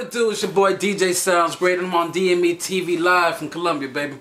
What it do? It's your boy DJ Sounds Great. I'm on DME TV live from Columbia, baby.